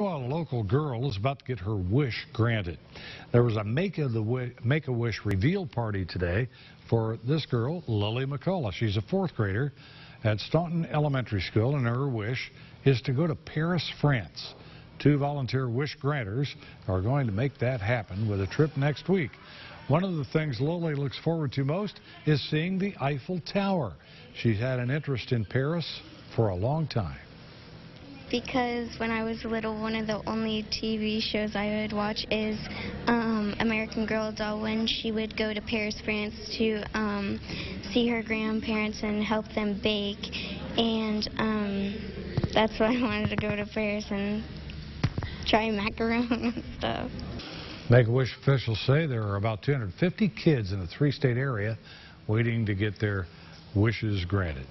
A local girl is about to get her wish granted. There was a Make-A-Wish Make a Wish reveal party today for this girl, Lily McCullough. She's a fourth grader at Staunton Elementary School, and her wish is to go to Paris, France. Two volunteer wish granters are going to make that happen with a trip next week. One of the things Lily looks forward to most is seeing the Eiffel Tower. She's had an interest in Paris for a long time because when I was little, one of the only TV shows I would watch is um, American Girl doll when she would go to Paris, France to um, see her grandparents and help them bake. And um, that's why I wanted to go to Paris and try macaron and stuff. Make-A-Wish officials say there are about 250 kids in the three-state area waiting to get their wishes granted.